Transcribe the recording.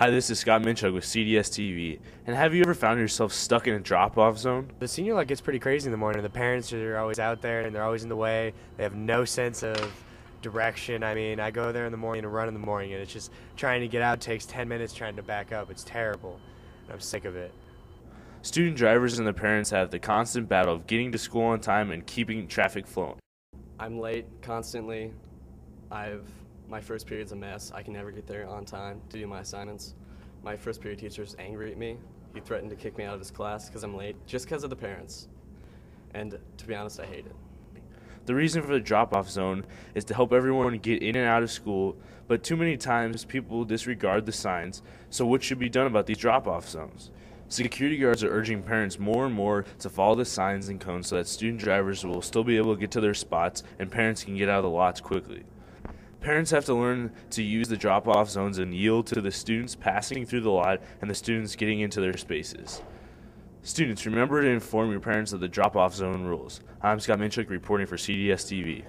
Hi, this is Scott Minchuk with CDS TV. And have you ever found yourself stuck in a drop off zone? The senior lot gets pretty crazy in the morning. The parents are always out there and they're always in the way. They have no sense of direction. I mean, I go there in the morning and run in the morning, and it's just trying to get out takes 10 minutes trying to back up. It's terrible. And I'm sick of it. Student drivers and their parents have the constant battle of getting to school on time and keeping traffic flowing. I'm late constantly. I've my first period's a mess. I can never get there on time to do my assignments. My first period teacher's angry at me. He threatened to kick me out of his class because I'm late, just because of the parents. And to be honest, I hate it. The reason for the drop off zone is to help everyone get in and out of school, but too many times people disregard the signs. So, what should be done about these drop off zones? Security guards are urging parents more and more to follow the signs and cones so that student drivers will still be able to get to their spots and parents can get out of the lots quickly. Parents have to learn to use the drop off zones and yield to the students passing through the lot and the students getting into their spaces. Students, remember to inform your parents of the drop off zone rules. I'm Scott Minchuk reporting for CDS TV.